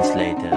translated.